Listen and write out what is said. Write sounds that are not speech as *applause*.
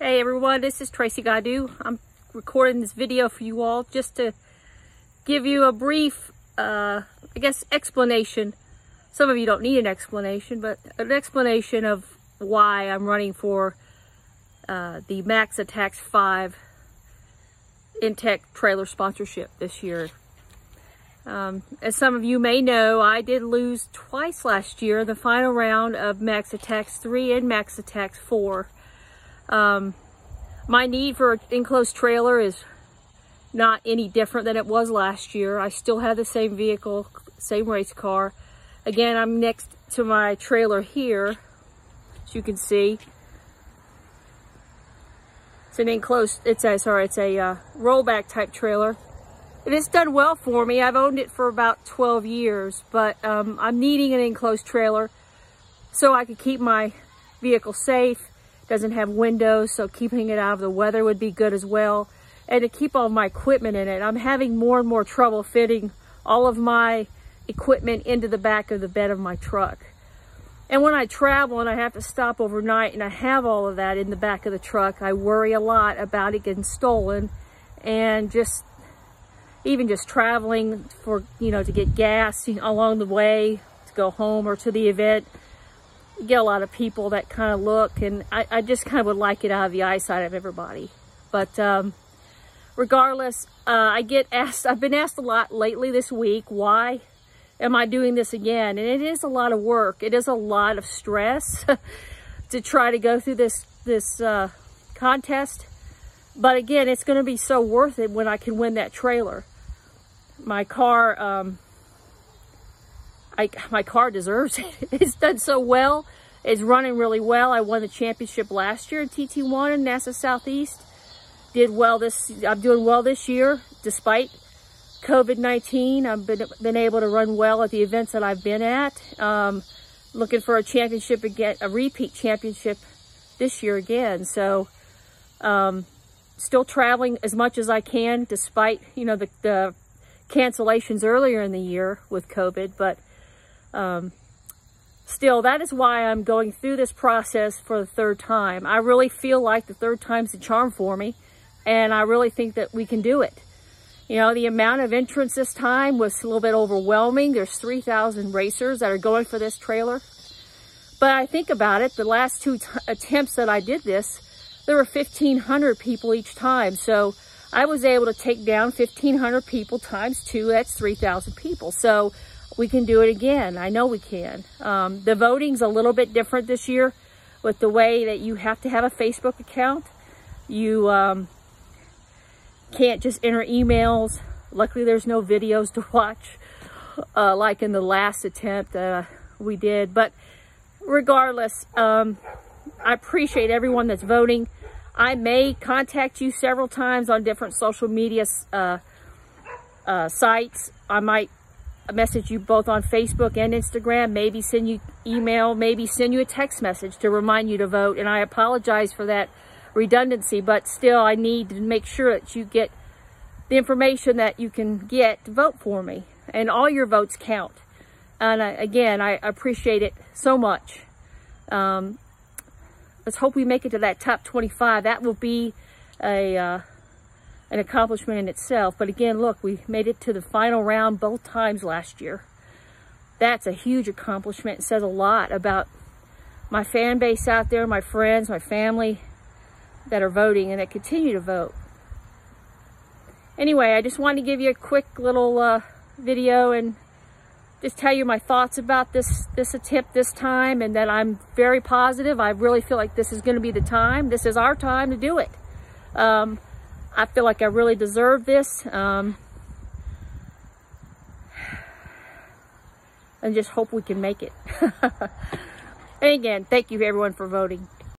Hey everyone, this is Tracy Gaudu. I'm recording this video for you all just to give you a brief, uh, I guess, explanation. Some of you don't need an explanation, but an explanation of why I'm running for uh, the Max Attacks 5 Intech trailer sponsorship this year. Um, as some of you may know, I did lose twice last year, the final round of Max Attacks 3 and Max Attacks 4. Um, my need for an enclosed trailer is not any different than it was last year. I still have the same vehicle, same race car. Again, I'm next to my trailer here, as you can see. It's an enclosed, it's a, sorry, it's a uh, rollback type trailer. And it's done well for me. I've owned it for about 12 years, but um, I'm needing an enclosed trailer so I could keep my vehicle safe doesn't have windows, so keeping it out of the weather would be good as well. And to keep all my equipment in it, I'm having more and more trouble fitting all of my equipment into the back of the bed of my truck. And when I travel and I have to stop overnight and I have all of that in the back of the truck, I worry a lot about it getting stolen and just even just traveling for, you know, to get gas along the way to go home or to the event get a lot of people that kind of look and I, I, just kind of would like it out of the eyesight of everybody. But um, regardless, uh, I get asked, I've been asked a lot lately this week, why am I doing this again? And it is a lot of work. It is a lot of stress *laughs* to try to go through this, this uh, contest. But again, it's going to be so worth it when I can win that trailer. My car, um, I, my car deserves it. *laughs* It's done so well. It's running really well. I won the championship last year in TT1 in NASA Southeast. Did well this, I'm doing well this year, despite COVID-19. I've been, been able to run well at the events that I've been at. Um, looking for a championship again, a repeat championship this year again. So, um, still traveling as much as I can, despite, you know, the, the cancellations earlier in the year with COVID, but um, still, that is why I'm going through this process for the third time. I really feel like the third time's the charm for me, and I really think that we can do it. You know, the amount of entrants this time was a little bit overwhelming. There's 3,000 racers that are going for this trailer. But I think about it, the last two attempts that I did this, there were 1,500 people each time. So I was able to take down 1,500 people times two, that's 3,000 people. So we can do it again. I know we can. Um, the voting's a little bit different this year with the way that you have to have a Facebook account. You um, can't just enter emails. Luckily, there's no videos *laughs* to watch uh, like in the last attempt uh, we did. But regardless, um, I appreciate everyone that's voting. I may contact you several times on different social media uh, uh sites. I might message you both on Facebook and Instagram, maybe send you email, maybe send you a text message to remind you to vote. And I apologize for that redundancy, but still I need to make sure that you get the information that you can get to vote for me. And all your votes count. And I, again, I appreciate it so much. Um, let's hope we make it to that top 25. That will be a... Uh, an accomplishment in itself. But again, look, we made it to the final round both times last year. That's a huge accomplishment. It says a lot about my fan base out there, my friends, my family that are voting and that continue to vote. Anyway, I just wanted to give you a quick little uh, video and just tell you my thoughts about this this attempt this time and that I'm very positive. I really feel like this is going to be the time. This is our time to do it. Um, I feel like I really deserve this. Um, and just hope we can make it. *laughs* and again, thank you everyone for voting.